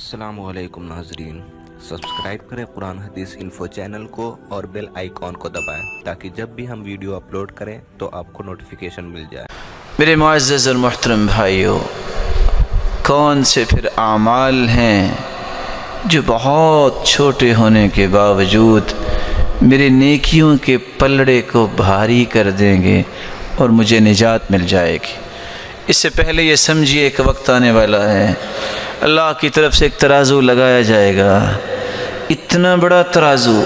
السلام علیکم ناظرین۔ سبسکرائب کریں قرآن حدیث انفو چینل کو اور بیل آئیکن کو دبائیں تاکہ جب بھی ہم ویڈیو اپلوڈ کریں تو آپ کو نوٹیفیکیشن مل جائے۔ میرے معزز اور محترم بھائیوں کون سے پھر اعمال ہیں جو بہت چھوٹے ہونے کے باوجود میرے نیکیوں کے پلڑے کو بھاری کر دیں گے اور مجھے نجات مل جائے گی؟ اس سے پہلے یہ سمجھیے ایک وقت آنے والا ہے۔ اللہ کی طرف سے ایک ترازو لگایا جائے گا۔ اتنا بڑا ترازو،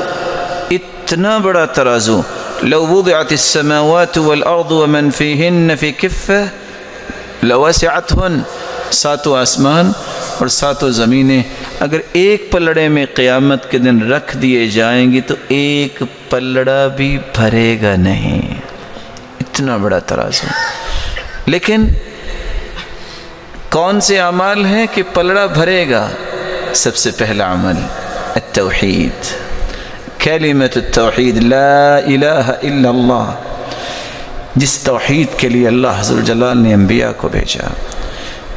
اتنا بڑا ترازو۔ لو وضعت السماوات والارض ومن فيهن في كفه لوسعتهن۔ ساتوں آسمان اور ساتوں زمینیں۔ اگر ایک پلڑے میں قیامت کے دن رکھ دیے جائیں گی تو ایک پلڑا بھی بھرے گا نہیں۔ اتنا بڑا ترازو۔ لیکن کون سے اعمال ہیں کہ پلڑا بھرے گا؟ سب سے پہلا عمل، التوحید۔ کلمت التوحید، لا الہ الا اللہ۔ جس توحید کے لیے اللہ حضر جلال نے انبیاء کو بھیجا،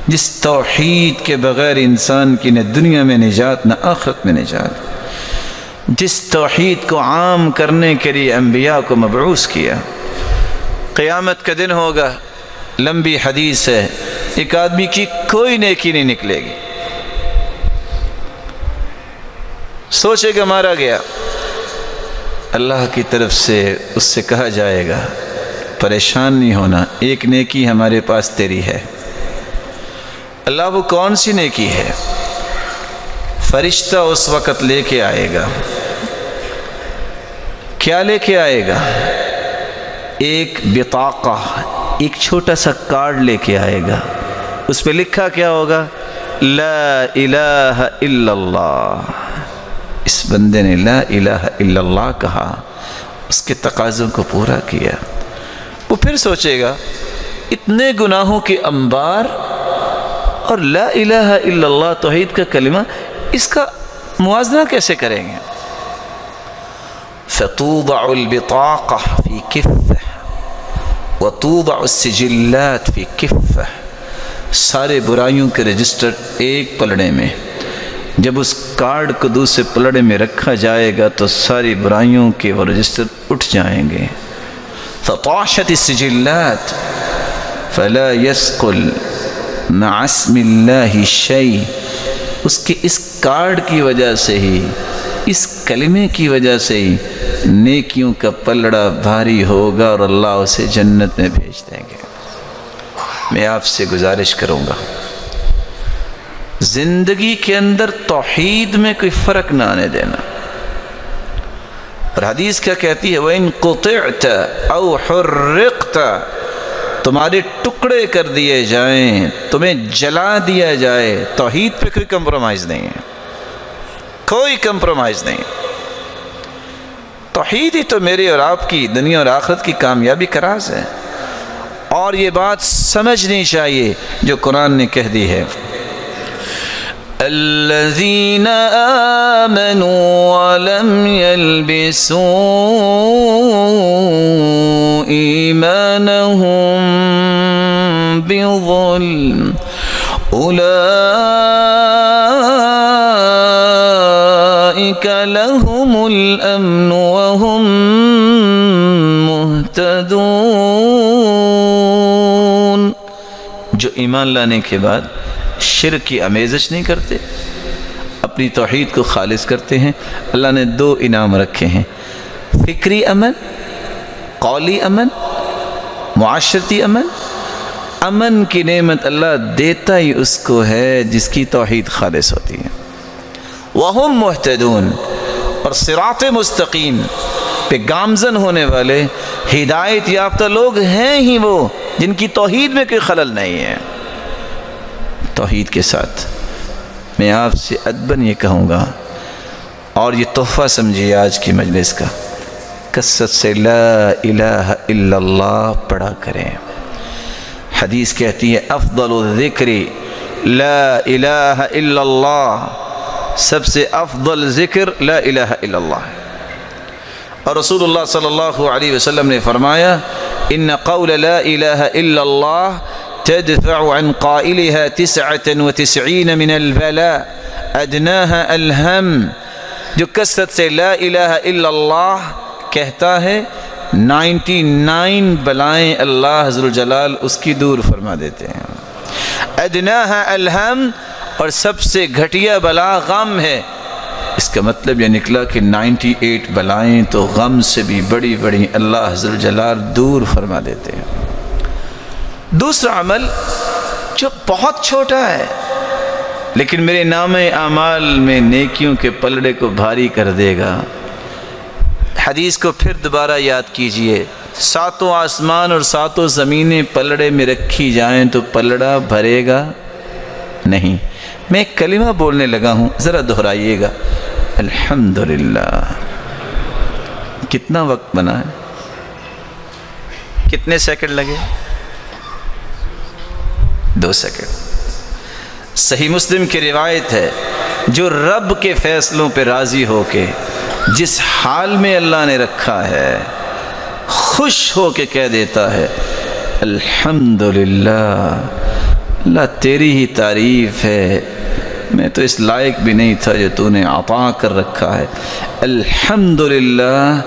جس توحید کے بغیر انسان کی نہ دنیا میں نجات، نہ آخرت میں نجات۔ جس توحید کو عام کرنے کے لیے انبیاء کو مبعوث کیا۔ قیامت کا دن ہوگا، لمبی حدیث ہے۔ ایک آدمی کی کوئی نیکی نہیں نکلے گی۔ سوچے گا مارا گیا۔ اللہ کی طرف سے اس سے کہا جائے گا، پریشان نہیں ہونا، ایک نیکی ہمارے پاس تیری ہے۔ اللہ وہ کون سی نیکی ہے؟ فرشتہ اس وقت لے کے آئے گا۔ کیا لے کے آئے گا؟ ایک بطاقہ، ایک چھوٹا سا کارڈ لے کے آئے گا۔ اس پہ لکھا کیا ہوگا؟ لا الہ الا اللہ۔ اس بندے نے لا الہ الا اللہ کہا، اس کے تقاضوں کو پورا کیا۔ وہ پھر سوچے گا، اتنے گناہوں کے انبار اور لا الہ الا اللہ توحید کا کلمہ، اس کا موازنہ کیسے کریں گے؟ فتوضع البطاقہ فی کفہ وتوضع السجلات فی کفہ سارے برائیوں کے رجسٹر ایک پلڑے میں۔ جب اس کارڈ کو دوسرے پلڑے میں رکھا جائے گا تو ساری برائیوں کے وہ رجسٹر اٹھ جائیں گے۔ فطاشت السجلات، فلا يسقل مع اسم اللہ شیء۔ اس کے اس کارڈ کی وجہ سے ہی، اس کلمے کی وجہ سے ہی نیکیوں کا پلڑا بھاری ہوگا اور اللہ اسے جنت میں بھیج میں آپ سے گزارش کروں گا۔ زندگی کے اندر توحید میں کوئی فرق نہ آنے دینا۔ اور حدیث کیا کہتی ہے؟ وَإِن قُطِعْتَ أَوْ حُرِّقْتَ، تمہارے ٹکڑے کر دیے جائیں، تمہیں جلا دیا جائے، توحید پہ کوئی کمپرومائز نہیں ہے۔ کوئی کمپرومائز نہیں۔ توحید ہی تو میری اور آپ کی، دنیا اور آخرت کی کامیابی کا راز ہے۔ اور یہ بات سمجھنی چاہیے جو قرآن نے کہہ دی ہے۔ الذين آمنوا ولم يلبسوا إيمانهم بظلم أولئك لهم الأمن وهم مهتدون۔ ایمان لانے کے بعد شرک کی امیزش نہیں کرتے، اپنی توحید کو خالص کرتے ہیں۔ اللہ نے دو انعام رکھے ہیں۔ فکری امن، قولی امن، معاشرتی امن۔ امن کی نعمت اللہ دیتا ہی اس کو ہے جس کی توحید خالص ہوتی ہے۔ وہم محتدون اور صراط مستقیم، پہ گامزن ہونے والے، ہدایت یافتہ لوگ ہیں ہی وہ۔ جن کی توحید میں کوئی خلل نہیں ہے۔ توحید کے ساتھ۔ میں آپ سے ادبن یہ کہوں گا، اور یہ تحفہ سمجھیے آج کی مجلس کا۔ کثرت سے لا الہ الا اللہ پڑھا کریں۔ حدیث کہتی ہے، افضل الذکر، لا الہ الا اللہ۔ سب سے افضل ذکر لا الہ الا اللہ ہے۔ اور رسول اللہ صلی اللہ علیہ وسلم نے فرمایا ان قول لا الہ الا اللہ تدفع عن قائلها تسعة وتسعين من البلاء ادناها الہم جو کثرت سے لا الہ الا اللہ کہتا ہے، نائنٹی نائن بلائیں اللہ حضر الجلال اس کی دور فرما دیتے ہیں۔ ادناها الہم اور سب سے گھٹیا بلا غم ہے۔ اس کا مطلب یہ نکلا کہ نائنٹی ایٹ بلائیں تو غم سے بھی بڑی بڑی اللہ حضر الجلال دور فرما دیتے ہیں۔ دوسرا عمل جو بہت چھوٹا ہے، لیکن میرے نام اعمال میں نیکیوں کے پلڑے کو بھاری کر دے گا۔ حدیث کو پھر دوبارہ یاد کیجیے، ساتوں آسمان اور ساتوں زمینیں پلڑے میں رکھی جائیں تو پلڑا بھرے گا نہیں۔ میں ایک کلمہ بولنے لگا ہوں، ذرا دہرائیے گا۔ الحمدللہ۔ کتنا وقت بنا ہے؟ کتنے سیکنڈ لگے؟ دو سیکنڈ۔ صحیح مسلم کی روایت ہے، جو رب کے فیصلوں پہ راضی ہو کے، جس حال میں اللہ نے رکھا ہے، خوش ہو کے کہہ دیتا ہے، الحمدللہ۔ اللہ تیری ہی تعریف ہے۔ میں تو اس لائق بھی نہیں تھا جو تو نے عطا کر رکھا ہے۔ الحمدللہ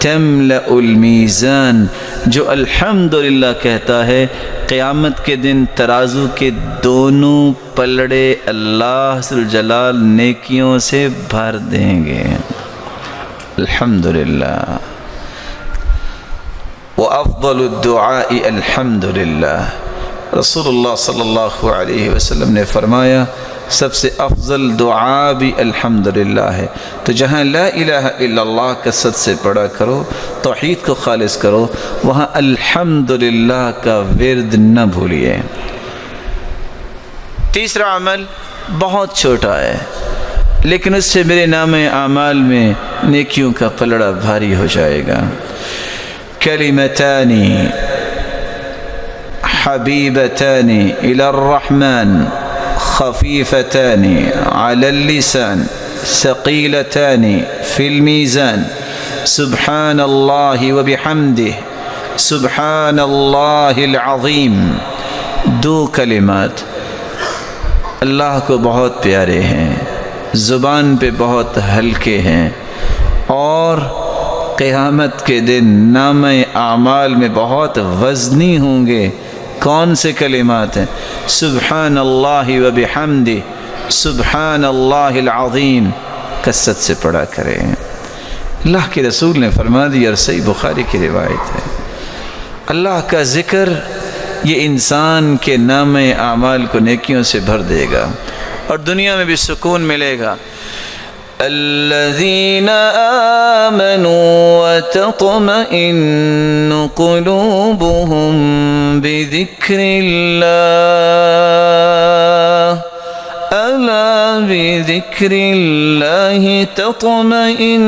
تملأ المیزان۔ جو الحمدللہ کہتا ہے، قیامت کے دن ترازو کے دونوں پلڑے اللہ جلال نیکیوں سے بھر دیں گے۔ الحمدللہ۔ وافضل الدعاء الحمدللہ۔ رسول اللہ صلی اللہ علیہ وسلم نے فرمایا، سب سے افضل دعا بھی الحمدللہ ہے۔ تو جہاں لا الہ الا اللہ کثرت سے پڑھا کرو، توحید کو خالص کرو، وہاں الحمدللہ کا ورد نہ بھولیے۔ تیسرا عمل بہت چھوٹا ہے، لیکن اس سے میرے نام اعمال میں نیکیوں کا پلڑا بھاری ہو جائے گا۔ کلمتانی حبیبتان الى الرحمن، خفيفتان على اللسان، ثقيلتان في الميزان. سبحان الله وبحمده، سبحان الله العظيم. دو کلمات۔ اللہ کو بہت پیارے ہیں، زبان پہ بہت ہلکے ہیں، اور قیامت کے دن نام اعمال میں بہت وزنی ہوں گے۔ کون سے کلمات ہیں؟ سبحان اللہ و بحمدی سبحان اللہ العظیم، کثرت سے پڑھا کریں۔ اللہ کے رسول نے فرما دی اور صحیح بخاری کی روایت ہے۔ اللہ کا ذکر یہ انسان کے نام اعمال کو نیکیوں سے بھر دے گا اور دنیا میں بھی سکون ملے گا۔ الذين آمنوا وتطمئن قلوبهم بذكر الله. ألا بذكر الله تطمئن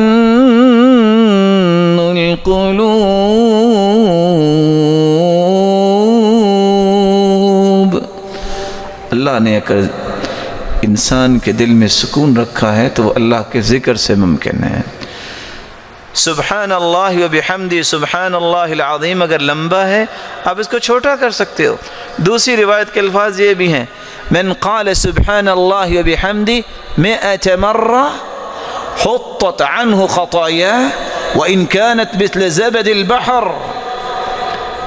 القلوب. اللہ نے انسان کے دل میں سکون رکھا ہے تو وہ اللہ کے ذکر سے ممکن ہے۔ سبحان اللہ و بحمدی سبحان اللہ العظیم، اگر لمبا ہے، آپ اس کو چھوٹا کر سکتے ہو۔ دوسری روایت کے الفاظ یہ بھی ہیں۔ من قال سبحان اللہ و بحمدی مئت مرہ حطت عنہ خطایا وإن كانت مثل زبد البحر۔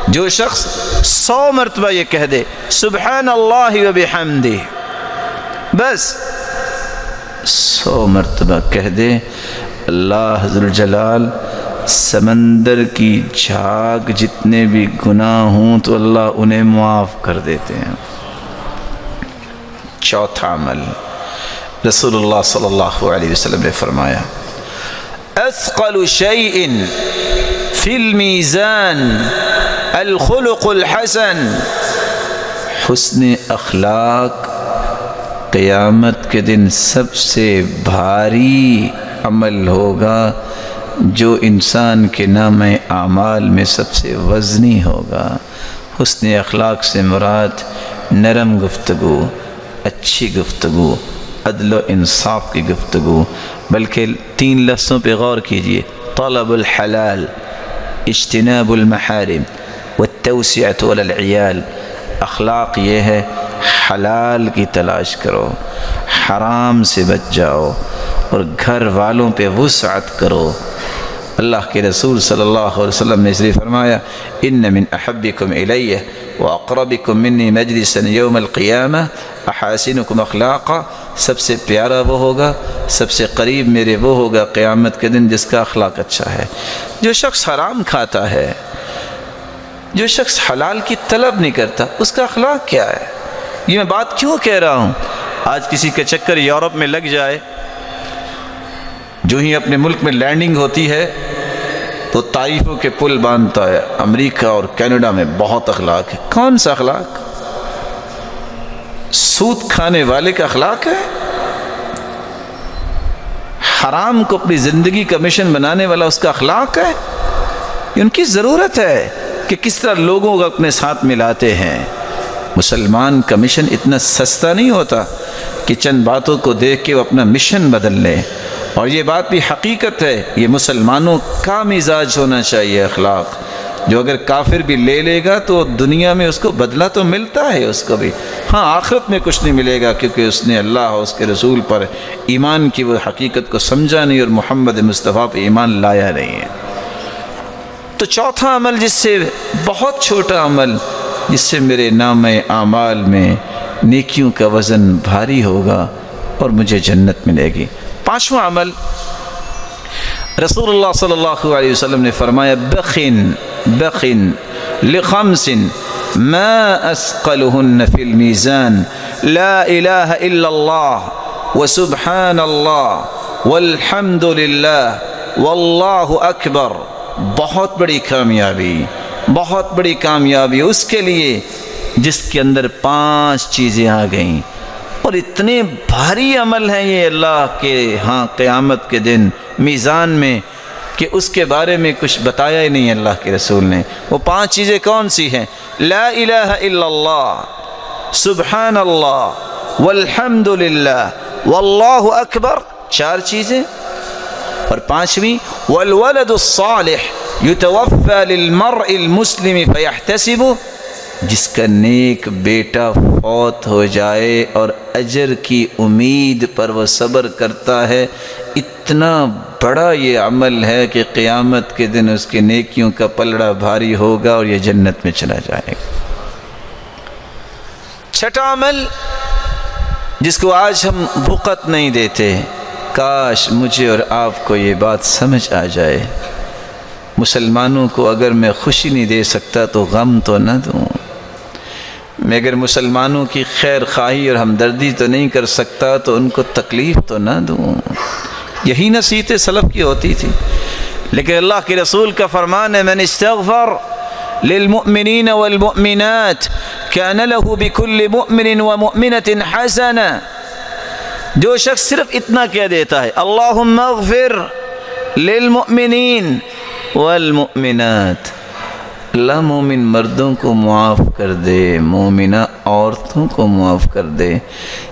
جو شخص سو مرتبہ یہ کہہ دے سبحان اللہ و بحمدی بس سو مرتبہ کہہ دے، اللہ حضر جلال سمندر کی جھاگ جتنے بھی گناہ ہوں تو اللہ انہیں معاف کر دیتے ہیں۔ چوتھا عمل، رسول اللہ صلی اللہ علیہ وسلم نے فرمایا، اثقل شیء فی المیزان الخلق الحسن، حسن اخلاق قیامت کے دن سب سے بھاری عمل ہوگا جو انسان کے نام اعمال میں سب سے وزنی ہوگا۔ حسن اخلاق سے مراد نرم گفتگو، اچھی گفتگو، عدل و انصاف کی گفتگو۔ بلکہ تین لفظوں پہ غور کیجیے۔ طلب الحلال، اجتناب المحارم، والتوسعة على العیال اخلاق یہ ہے حلال کی تلاش کرو، حرام سے بچ جاؤ اور گھر والوں پہ وسعت کرو۔ اللہ کے رسول صلی اللہ علیہ وسلم نے اس لیے فرمایا، ان من احبکم الیہ واقربکم منی مجلسا یوم القیامہ، احاسنکم اخلاقا، سب سے پیارا وہ ہوگا، سب سے قریب میرے وہ ہوگا قیامت کے دن جس کا اخلاق اچھا ہے۔ جو شخص حرام کھاتا ہے، جو شخص حلال کی طلب نہیں کرتا، اس کا اخلاق کیا ہے؟ یہ میں بات کیوں کہہ رہا ہوں؟ آج کسی کا چکر یورپ میں لگ جائے، جو ہی اپنے ملک میں لینڈنگ ہوتی ہے، تو طائفوں کے پل باندھتا ہے۔ امریکہ اور کینیڈا میں بہت اخلاق ہے کون سا اخلاق؟ سود کھانے والے کا اخلاق ہے؟ حرام کو اپنی زندگی کا مشن بنانے والا اس کا اخلاق ہے؟ ان کی ضرورت ہے کہ کس طرح لوگوں کو اپنے ساتھ ملاتے ہیں۔ مسلمان کا مشن اتنا سستا نہیں ہوتا کہ چند باتوں کو دیکھ کے وہ اپنا مشن بدل لے۔ اور یہ بات بھی حقیقت ہے، یہ مسلمانوں کا مزاج ہونا چاہیے اخلاق۔ جو اگر کافر بھی لے لے گا تو دنیا میں اس کو بدلہ تو ملتا ہے اس کو بھی۔ ہاں آخرت میں کچھ نہیں ملے گا کیونکہ اس نے اللہ اور اس کے رسول پر ایمان کی وہ حقیقت کو سمجھا نہیں اور محمد مصطفیٰ پہ ایمان لایا نہیں ہے۔ تو چوتھا عمل جس سے بہت چھوٹا عمل جس سے میرے نام اعمال میں نیکیوں کا وزن بھاری ہوگا اور مجھے جنت ملے گی۔ پانچواں عمل، رسول اللہ صلی اللہ علیہ وسلم نے فرمایا، بخن بخن، لخمس، ما اسقلهن في الميزان لا اله الا الله وسبحان الله والحمد لله والله اکبر۔ بہت بڑی کامیابی۔ بہت بڑی کامیابی اس کے لیے جس کے اندر پانچ چیزیں آ گئیں۔ اور اتنے بھاری عمل ہیں یہ اللہ کے ہاں قیامت کے دن میزان میں کہ اس کے بارے میں کچھ بتایا ہی نہیں اللہ کے رسول نے۔ وہ پانچ چیزیں کون سی ہیں؟ لا الہ الا اللہ، سبحان اللہ، والحمد للہ، واللہ اکبر۔ چار چیزیں۔ اور پانچویں، والولد الصالح يتوفى للمرء المسلم فيحتسب، جس کا نیک بیٹا فوت ہو جائے اور اجر کی امید پر وہ صبر کرتا ہے، اتنا بڑا یہ عمل ہے کہ قیامت کے دن اس کے نیکیوں کا پلڑا بھاری ہوگا اور یہ جنت میں چلا جائے گا۔ چھٹا عمل، جس کو آج ہم وقت نہیں دیتے کاش مجھے اور آپ کو یہ بات سمجھ آ جائے۔ مسلمانوں کو اگر میں خوشی نہیں دے سکتا تو غم تو نہ دوں۔ میں اگر مسلمانوں کی خیر خواہی اور ہمدردی تو نہیں کر سکتا تو ان کو تکلیف تو نہ دوں۔ یہی نصیحت سلف کی ہوتی تھی۔ لیکن اللہ کے رسول کا فرمان ہے میں نے استغفر للمؤمنین والمؤمنات كان له بكل مؤمن ومؤمنة حسنة جو شخص صرف اتنا کہہ دیتا ہے، اللہم اغفر للمؤمنین والمؤمنات اللہ مومن مردوں کو معاف کر دے، مومنہ عورتوں کو معاف کر دے۔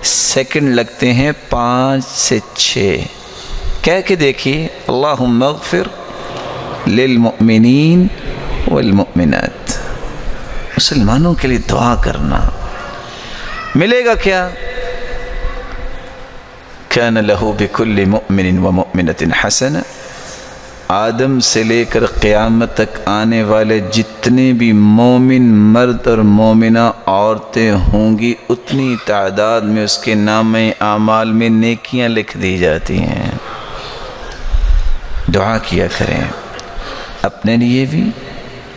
سیکنڈ لگتے ہیں پانچ سے چھ۔ کہہ کے دیکھیے، اللہم اغفر للمؤمنین والمؤمنات مسلمانوں کے لیے دعا کرنا۔ ملے گا کیا؟ كان له بكل مؤمن ومؤمنة حسنة. آدم سے لے کر قیامت تک آنے والے جتنے بھی مومن مرد اور مومنہ عورتیں ہوں گی، اتنی تعداد میں اس کے نام اعمال میں نیکیاں لکھ دی جاتی ہیں۔ دعا کیا کریں۔ اپنے لیے بھی،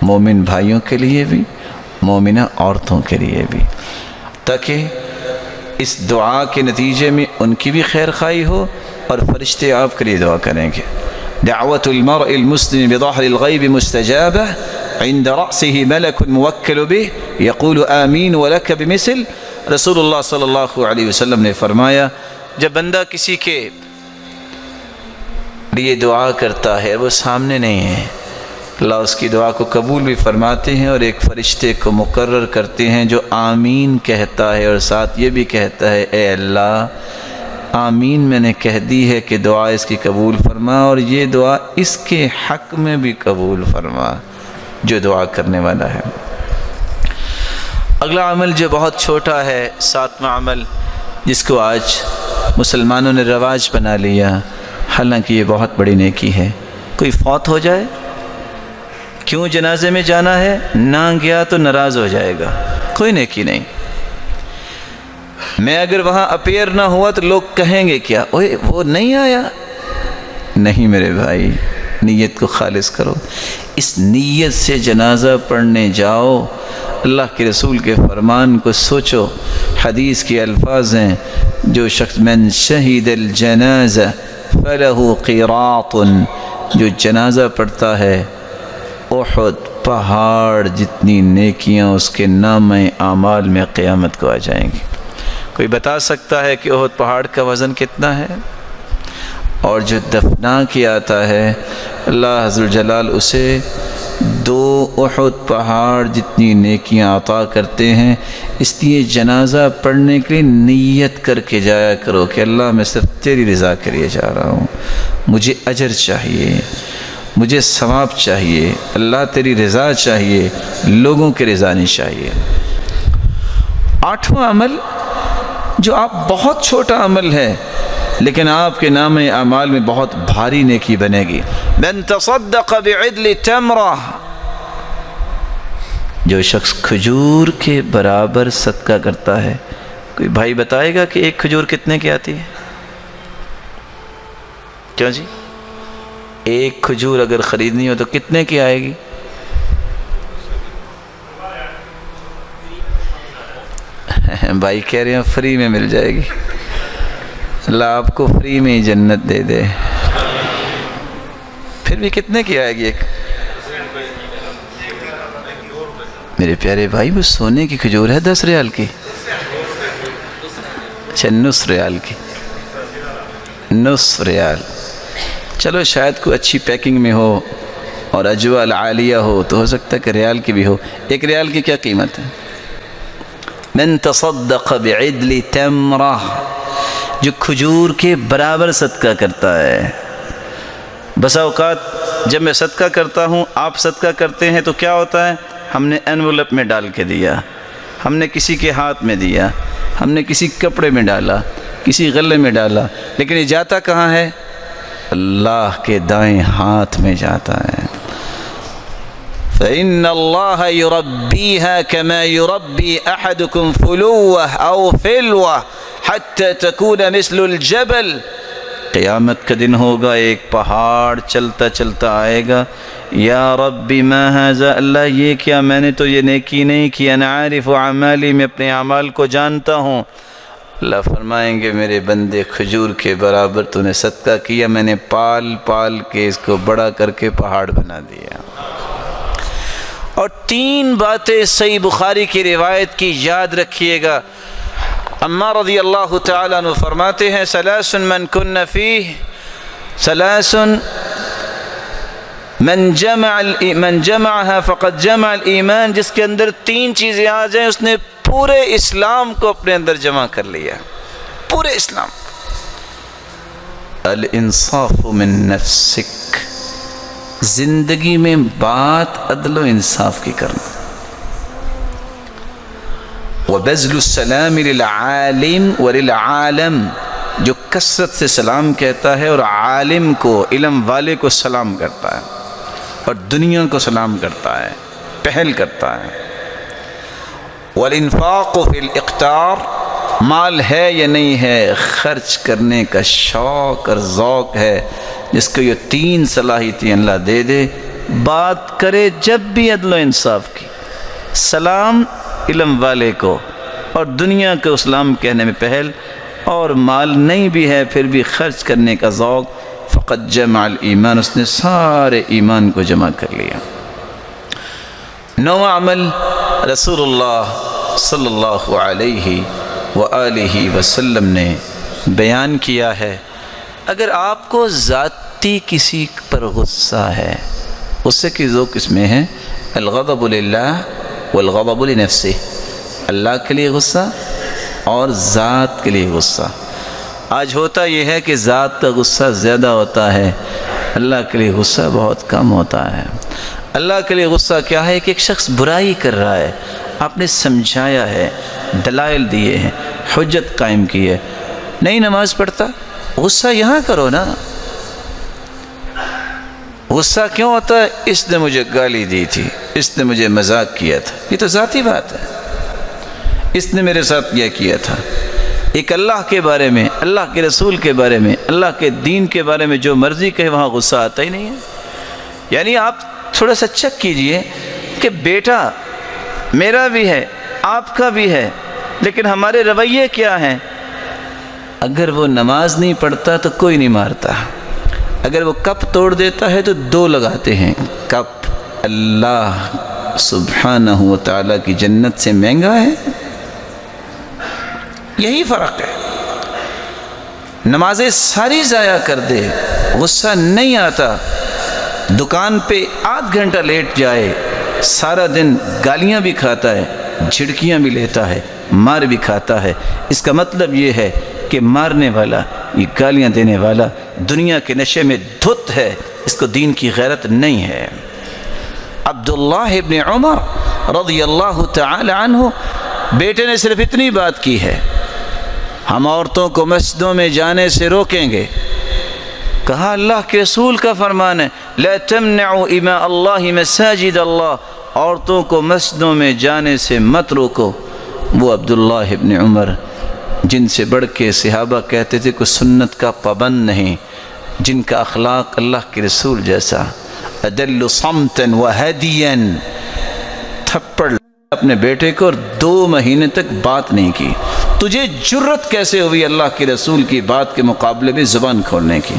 مومن بھائیوں کے لیے بھی، مومنہ عورتوں کے لیے بھی۔ تاکہ اس دعا کے نتیجے میں ان کی بھی خیر خواہی ہو اور فرشتے آپ کے لیے دعا کریں گے۔ دعوت المرء المسلم بظهر الغيب مستجابة عند رأسه ملك موكل به يقول آمین ولك بمثل۔ رسول اللہ صلی اللہ علیہ وسلم نے فرمایا، جب بندہ کسی کے لیے دعا کرتا ہے، وہ سامنے نہیں ہے۔ اللہ اس کی دعا کو قبول بھی فرماتے ہیں اور ایک فرشتے کو مقرر کرتے ہیں جو آمین کہتا ہے اور ساتھ یہ بھی کہتا ہے، اے اللہ، آمین میں نے کہہ دی ہے کہ دعا اس کی قبول فرما اور یہ دعا اس کے حق میں بھی قبول فرما، جو دعا کرنے والا ہے۔ اگلا عمل جو بہت چھوٹا ہے، ساتواں عمل، جس کو آج مسلمانوں نے رواج بنا لیا۔ حالانکہ یہ بہت بڑی نیکی ہے۔ کوئی فوت ہو جائے؟ کیوں جنازے میں جانا ہے؟ نہ گیا تو ناراض ہو جائے گا۔ کوئی نیکی نہیں۔ میں اگر وہاں اپیئر نہ ہوا تو لوگ کہیں گے کیا؟ اوے وہ نہیں آیا۔ نہیں میرے بھائی، نیت کو خالص کرو۔ اس نیت سے جنازہ پڑھنے جاؤ۔ اللہ کے رسول کے فرمان کو سوچو۔ حدیث کے الفاظ ہیں۔ جو شخص من شہید الجناز فلہ قیراط جو جنازہ پڑھتا ہے احد پہاڑ جتنی نیکیاں اس کے نام اعمال میں قیامت کو آ جائیں گی۔ کوئی بتا سکتا ہے کہ احد پہاڑ کا وزن کتنا ہے؟ اور جو دفنا کیا آتا ہے، اللہ حضر جلال اسے دو احد پہاڑ جتنی نیکیاں عطا کرتے ہیں، اس لیے جنازہ پڑھنے کے لیے نیت کر کے جایا کرو کہ اللہ میں صرف تیری رضا کے لیے جا رہا ہوں۔ مجھے اجر چاہیے۔ مجھے ثواب چاہیے اللہ تیری رضا چاہیے لوگوں کی رضا نہیں چاہیے۔ آٹھواں عمل جو آپ بہت چھوٹا عمل ہے لیکن آپ کے نام اعمال میں بہت بھاری نیکی بنے گی۔ من تصدق بعدل تمرہ۔ جو شخص کھجور کے برابر صدقہ کرتا ہے کوئی بھائی بتائے گا کہ ایک کھجور کتنے کی آتی ہے؟ کیوں جی؟ ایک کھجور اگر خریدنی ہو تو کتنے کی آئے گی؟ بھائی کہہ رہے ہیں فری میں مل جائے گی۔ اللہ آپ کو فری میں ہی جنت دے دے۔ پھر بھی کتنے کی آئے گی ایک؟ میرے پیارے بھائی، وہ سونے کی کھجور ہے دس ریال کی۔ اچھا نص ریال کی۔ نص ریال۔ چلو شاید کوئی اچھی پیکنگ میں ہو اور اجوال عالیہ ہو تو ہو سکتا ہے کہ ریال کی بھی ہو۔ ایک ریال کی کیا قیمت ہے؟ من تصدق بعدل تمرہ، جو کھجور کے برابر صدقہ کرتا ہے۔ بسا اوقات جب میں صدقہ کرتا ہوں، آپ صدقہ کرتے ہیں تو کیا ہوتا ہے؟ ہم نے انولپ میں ڈال کے دیا۔ ہم نے کسی کے ہاتھ میں دیا۔ ہم نے کسی کپڑے میں ڈالا، کسی غلے میں ڈالا۔ لیکن یہ جاتا کہاں ہے؟ اللہ کے دائیں ہاتھ میں جاتا ہے۔ فإن الله يربيها كما يربي أحدكم فلوة أو فلوة حتى تكون مثل الجبل۔ قیامت کا دن ہوگا، ایک پہاڑ چلتا چلتا آئے گا۔ یا ربی، ما هذا؟ اللہ، یہ کیا؟ میں نے تو یہ نیکی نہیں کی۔ انا عارف عمالی، میں اپنے اعمال کو جانتا ہوں۔ اللہ فرمائیں گے، میرے بندے کھجور کے برابر تو نے صدقہ کیا، میں نے پال پال کے اس کو بڑا کر کے پہاڑ بنا دیا۔ اور تین باتیں صحیح بخاری کی روایت کی یاد رکھیے گا۔ اما رضی اللہ تعالیٰ عنہ فرماتے ہیں سلاس من کن فیہ سلاس من جمع من جمعها فقد جمع الایمان، جس کے اندر تین چیزیں آ جائیں، اس نے پورے اسلام کو اپنے اندر جمع کر لیا پورے اسلام الانصاف من نفسک زندگی میں بات عدل و انصاف کی کرنا وَبَزْلُ السَّلَامِ لِلْعَالِمِ وَلِلْعَالَمِ جو کثرت سے سلام کہتا ہے اور عالم کو، علم والے کو سلام کرتا ہے اور دنیا کو سلام کرتا ہے، پہل کرتا ہے۔ وَالْإِنفَاقُ فِي الْإِقْتَارِ مال ہے یا نہیں ہے، خرچ کرنے کا شوق اور ذوق ہے، جس کو یہ تین صلاحیتیں اللہ دے دے۔ بات کرے جب بھی عدل و انصاف کی۔ سلام علم والے کو اور دنیا کو اسلام کہنے میں پہل۔ اور مال نہیں بھی ہے، پھر بھی خرچ کرنے کا ذوق۔ فقط جمع ایمان اس نے سارے ایمان کو جمع کر لیا۔ نو عمل رسول اللہ صلی اللہ علیہ وآلہ وسلم نے بیان کیا ہے، اگر آپ کو ذاتی کسی پر غصہ ہے، غصے کی دو قسمیں ہیں الغضب للہ والغضب لنفسه اللہ کے لیے غصہ اور ذات کے لیے غصہ۔ آج ہوتا یہ ہے کہ ذات کا غصہ زیادہ ہوتا ہے، اللہ کے لیے غصہ بہت کم ہوتا ہے۔ اللہ کے لیے غصہ کیا ہے کہ ایک شخص برائی کر رہا ہے، آپ نے سمجھایا ہے، دلائل دیے ہیں، حجت قائم کی ہے۔ نہیں نماز پڑھتا، غصہ یہاں کرو نا۔ غصہ کیوں ہوتا؟ ہے اس نے مجھے گالی دی تھی، اس نے مجھے مذاق کیا تھا۔ یہ تو ذاتی بات ہے۔ اس نے میرے ساتھ یہ کیا تھا۔ ایک اللہ کے بارے میں، اللہ کے رسول کے بارے میں، اللہ کے دین کے بارے میں جو مرضی کہے، وہاں غصہ آتا ہی نہیں ہے۔ یعنی آپ تھوڑا سا چیک کیجیے کہ بیٹا میرا بھی ہے، آپ کا بھی ہے، لیکن ہمارے رویے کیا ہیں؟ اگر وہ نماز نہیں پڑھتا تو کوئی نہیں مارتا۔ اگر وہ کپ توڑ دیتا ہے تو دو لگاتے ہیں۔ کپ۔ اللہ سبحانہ و تعالیٰ کی جنت سے مہنگا ہے۔ یہی فرق ہے۔ نمازیں ساری ضائع کر دے، غصہ نہیں آتا۔ دکان پہ آدھ گھنٹہ لیٹ جائے، سارا دن گالیاں بھی کھاتا ہے، جھڑکیاں بھی لیتا ہے، مار بھی کھاتا ہے۔ اس کا مطلب یہ ہے کہ مارنے والا، یہ گالیاں دینے والا دنیا کے نشے میں دھت ہے، اس کو دین کی غیرت نہیں ہے۔ عبداللہ ابن عمر رضی اللہ تعالی عنہ بیٹے نے صرف اتنی بات کی ہے، ہم عورتوں کو مسجدوں میں جانے سے روکیں گے کہا اللہ کے رسول کا فرمان ہے، لا تمنعوا اما اللہ مساجد اللہ، عورتوں کو مسجدوں میں جانے سے مت روکو۔ وہ عبداللہ ابن عمر، جن سے بڑھ کے صحابہ کہتے تھے کہ سنت کا پابند نہیں، جن کا اخلاق اللہ کے رسول جیسا۔ ادل صمتا وحدیا تھپڑ اپنے بیٹے کو اور دو مہینے تک بات نہیں کی۔ تجھے جرت کیسے ہوئی اللہ کے رسول کی بات کے مقابلے میں زبان کھولنے کی؟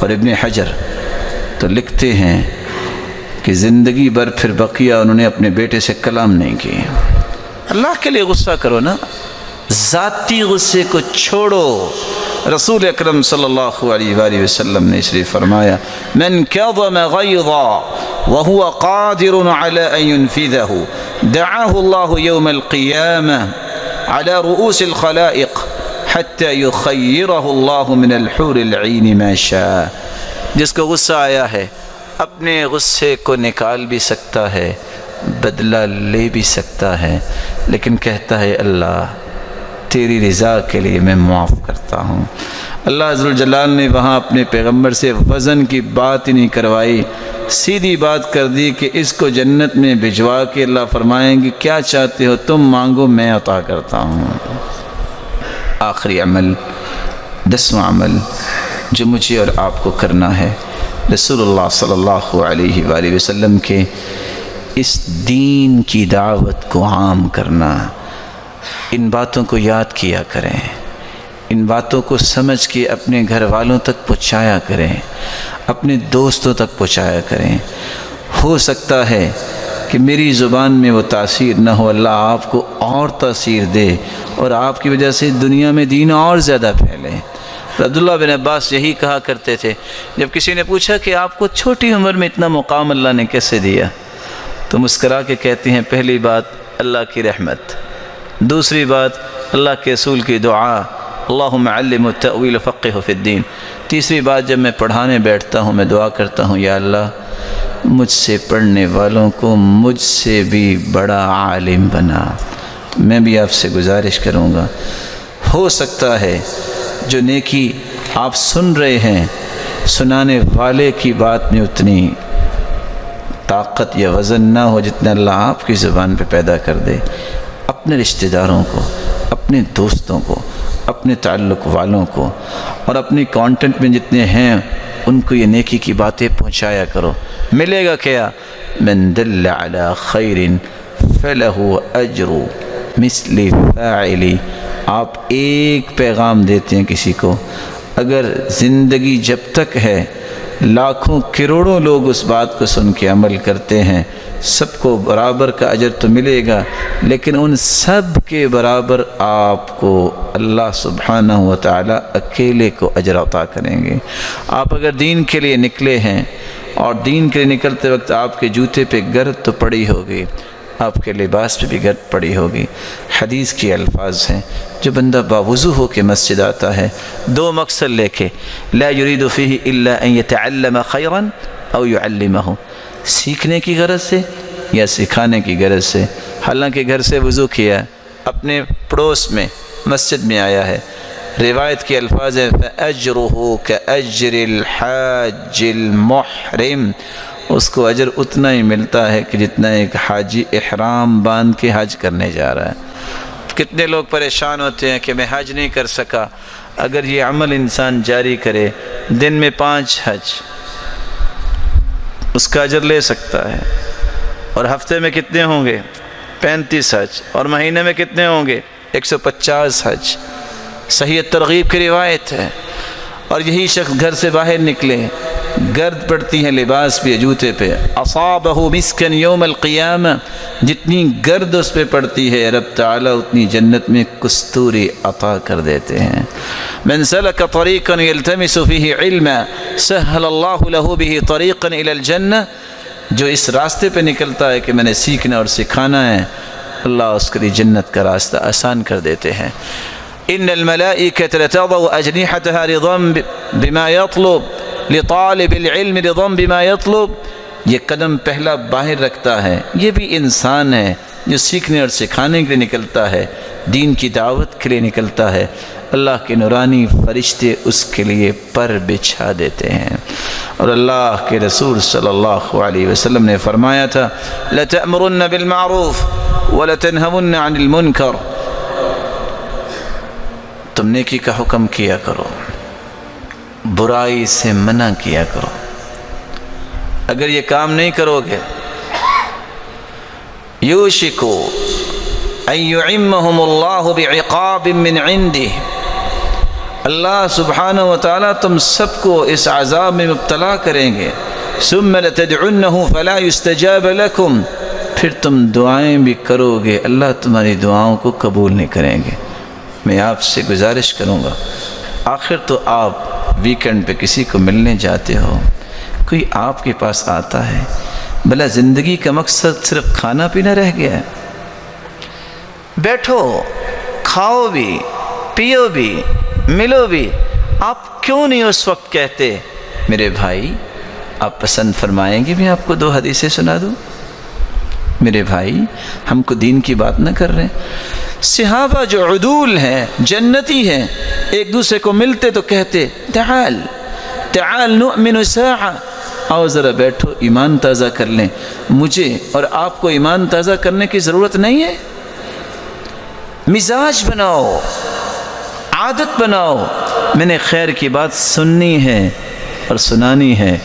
اور ابن حجر تو لکھتے ہیں کہ زندگی بھر پھر بقیہ انہوں نے اپنے بیٹے سے کلام نہیں کی اللہ کے لیے غصہ کرو نا۔ ذاتی غصے کو چھوڑو۔ رسول اکرم صلی اللہ علیہ وآلہ وسلم نے شریف فرمایا، من کظم غیظا وهو قادر على ان ينفذه، دعاه الله يوم القيامة على رؤوس الخلائق حتى يخيره الله من الحور العين ما شاء. جس کو غصہ آیا ہے، اپنے غصے کو نکال بھی سکتا ہے، بدلہ لے بھی سکتا ہے، لیکن کہتا ہے اللہ تیری رضا کے لیے میں معاف کرتا ہوں۔ اللہ عز الجلال نے وہاں اپنے پیغمبر سے وزن کی بات ہی نہیں کروائی، سیدھی بات کر دی کہ اس کو جنت میں بھجوا کے اللہ فرمائیں گے، کیا چاہتے ہو؟ تم مانگو، میں عطا کرتا ہوں۔ آخری عمل، دسواں عمل جو مجھے اور آپ کو کرنا ہے۔ رسول اللہ صلی اللہ علیہ وآلہ وسلم کے اس دین کی دعوت کو عام کرنا۔ ان باتوں کو یاد کیا کریں۔ ان باتوں کو سمجھ کے اپنے گھر والوں تک پہنچایا کریں۔ اپنے دوستوں تک پہنچایا کریں۔ ہو سکتا ہے کہ میری زبان میں وہ تاثیر نہ ہو۔ اللہ آپ کو اور تاثیر دے اور آپ کی وجہ سے دنیا میں دین اور زیادہ پھیلے۔ عبداللہ بن عباس یہی کہا کرتے تھے، جب کسی نے پوچھا کہ آپ کو چھوٹی عمر میں اتنا مقام اللہ نے کیسے دیا؟ تو مسکرا کے کہتے ہیں، پہلی بات، اللہ کی رحمت۔ دوسری بات، اللہ کے رسول کی دعا، اللہم علم التأویل فقہ فی الدین۔ تیسری بات، جب میں پڑھانے بیٹھتا ہوں، میں دعا کرتا ہوں، یا اللہ، مجھ سے پڑھنے والوں کو مجھ سے بھی بڑا عالم بنا۔ میں بھی آپ سے گزارش کروں گا۔ ہو سکتا ہے، جو نیکی آپ سن رہے ہیں، سنانے والے کی بات میں اتنی طاقت یا وزن نہ ہو جتنا اللہ آپ کی زبان پہ پیدا کر دے۔ اپنے رشتہ داروں کو، اپنے دوستوں کو، اپنے تعلق والوں کو اور اپنی کانٹینٹ میں جتنے ہیں، ان کو یہ نیکی کی باتیں پہنچایا کرو۔ ملے گا کیا؟ من دل علی خیر فلہ اجر مثل فاعلی آپ ایک پیغام دیتے ہیں کسی کو۔ اگر زندگی جب تک ہے لاکھوں کروڑوں لوگ اس بات کو سن کے عمل کرتے ہیں، سب کو برابر کا اجر تو ملے گا، لیکن ان سب کے برابر آپ کو اللہ سبحانہ و تعالیٰ اکیلے کو اجر عطا کریں گے۔ آپ اگر دین کے لیے نکلے ہیں اور دین کے لیے نکلتے وقت آپ کے جوتے پہ گرد تو پڑی ہوگی۔ آپ کے لباس پہ بھی گرد پڑی ہوگی۔ حدیث کی الفاظ ہیں۔ جو بندہ باوضو ہو کے مسجد آتا ہے، دو مقصد لے کے، لا يريد فيه الا ان يتعلم خيرا او يعلمه سیکھنے کی غرض سے یا سکھانے کی غرض سے؟ حالانکہ گھر سے وضو کیا، اپنے پڑوس میں، مسجد میں آیا ہے۔ روایت کے الفاظ ہیں، فَأَجْرُهُ كَأَجْرِ الْحَاجِ الْمُحْرِمِ۔ اس کو اجر اتنا ہی ملتا ہے کہ جتنا ایک حاجی احرام باندھ کے حج کرنے جا رہا ہے۔ کتنے لوگ پریشان ہوتے ہیں کہ میں حج نہیں کر سکا۔ اگر یہ عمل انسان جاری کرے، دن میں پانچ حج، اس کا اجر لے سکتا ہے۔ اور ہفتے میں کتنے ہوں گے؟ پینتیس حج۔ اور مہینے میں کتنے ہوں گے؟ ایک سو پچاس حج۔ صحیح ترغیب کی روایت ہے۔ اور یہی شخص گھر سے باہر نکلے۔ گرد پڑتی ہے لباس پہ، جوتے پہ۔ اصابہ مسکن یوم القیامہ۔ جتنی گرد اس پہ پڑتی ہے، رب تعالیٰ اتنی جنت میں کستوری عطا کر دیتے ہیں۔ من سلک طریقا یلتمس فیہ علما سہل اللہ له به طریقا الى الجنہ۔ جو اس راستے پہ نکلتا ہے کہ میں نے سیکھنا اور سکھانا ہے، اللہ اس کے لیے جنت کا راستہ آسان کر دیتے ہیں۔ ان الملائکة لتضع اجنحتها رضا بما يطلب لطالب العلم رضا بما يطلب۔ یہ قدم پہلا باہر رکھتا ہے۔ یہ بھی انسان ہے، جو سیکھنے اور سکھانے کے لیے نکلتا ہے۔ دین کی دعوت کے لیے نکلتا ہے۔ اللہ کے نورانی فرشتے اس کے لیے پر بچھا دیتے ہیں۔ اور اللہ کے رسول صلی اللہ علیہ وسلم نے فرمایا تھا، لَتَأْمُرُنَّ بِالْمَعْرُوفِ وَلَتَنْهَوُنَّ عَنِ الْمُنْكَرِ تم نیکی کا حکم کیا کرو۔ برائی سے منع کیا کرو۔ اگر یہ کام نہیں کرو گے، یوشکو ان یعمہم اللہ بعقاب من عندی۔ اللہ سبحانہ وتعالی تم سب کو اس عذاب میں مبتلا کریں گے۔ ثم لتدعنہ فلا يستجاب لکم۔ پھر تم دعائیں بھی کرو گے۔ اللہ تمہاری دعاؤں کو قبول نہیں کریں گے۔ میں آپ سے گزارش کروں گا۔ آخر تو آپ ویکنڈ پہ کسی کو ملنے جاتے ہو، کوئی آپ کے پاس آتا ہے بلا زندگی کا مقصد صرف کھانا پینا رہ گیا ہے۔ بیٹھو، کھاؤ بھی، پیو بھی، ملو بھی۔ آپ کیوں نہیں اس وقت کہتے؟ میرے بھائی، آپ پسند فرمائیں گے میں آپ کو دو حدیثیں سنا دوں۔ میرے بھائی، ہم کو دین کی بات نہ کر رہے۔ صحابہ جو عدول ہیں، جنتی ہیں، ایک دوسرے کو ملتے تو کہتے، تعال تعال نؤمن ساعہ آؤ ذرا بیٹھو، ایمان تازہ کر لیں۔ مجھے اور آپ کو ایمان تازہ کرنے کی ضرورت نہیں ہے؟ مزاج بناؤ، عادت بناؤ۔ میں نے خیر کی بات سننی ہے اور سنانی ہے۔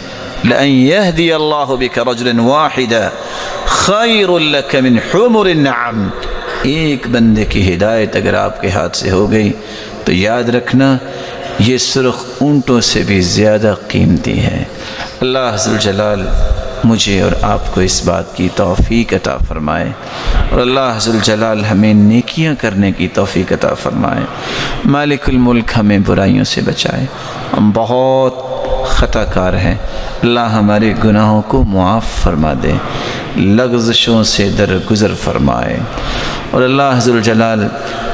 لَأَن يَهْدِيَ اللَّهُ بِكَ رَجْلٍ وَاحِدًا خَيْرٌ لَكَ مِنْ حُمُرِ النَّعَمِ ایک بندے کی ہدایت اگر آپ کے ہاتھ سے ہو گئی، تو یاد رکھنا، یہ سرخ اونٹوں سے بھی زیادہ قیمتی ہے۔ اللہ حضر جلال مجھے اور آپ کو اس بات کی توفیق عطا فرمائے اور اللہ حضر جلال ہمیں نیکیاں کرنے کی توفیق عطا فرمائے۔ مالک الملک ہمیں برائیوں سے بچائے۔ ہم بہت خطا کار ہیں۔ اللہ ہمارے گناہوں کو معاف فرما دے۔ لغزشوں سے درگزر فرمائے۔ اور اللہ حضر جلال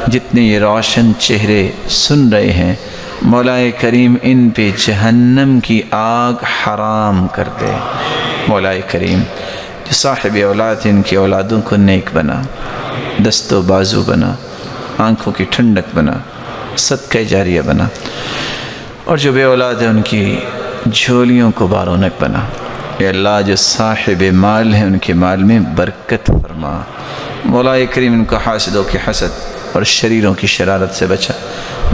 جتنے یہ روشن چہرے سن رہے ہیں مولا کریم ان پہ جہنم کی آگ حرام کر دے۔ مولا کریم، جو صاحب اولاد ان کی اولادوں کو نیک بنا، دست و بازو بنا، آنکھوں کی ٹھنڈک بنا، صدقہ جاریہ بنا۔ اور جو بے اولاد ہیں، ان کی جھولیوں کو بارونک بنا۔ اے اللہ جو صاحب مال ہیں ان کے مال میں برکت فرما۔ مولا کریم، ان کو حاسدوں کی حسد اور شریروں کی شرارت سے بچا۔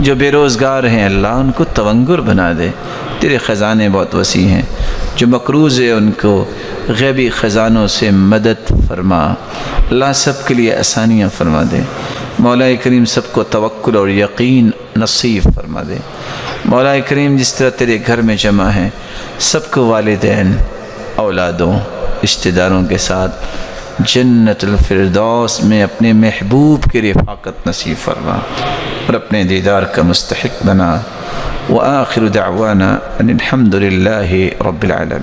جو بے روزگار ہیں، اللہ ان کو تونگر بنا دے۔ تیرے خزانے بہت وسیع ہیں۔ جو مقروض ہے ان کو غیبی خزانوں سے مدد فرما۔ اللہ سب کے لیے آسانیاں فرما دے۔ مولا کریم سب کو توکل اور یقین نصیب فرما دے۔ مولا کریم، جس طرح تیرے گھر میں جمع ہیں، سب کو والدین اولادوں رشتہ داروں کے ساتھ جنت الفردوس میں اپنے محبوب کی رفاقت نصیب فرما اور اپنے دیدار کا مستحق بنا۔ وآخر دعوانا ان الحمد للہ رب العالمين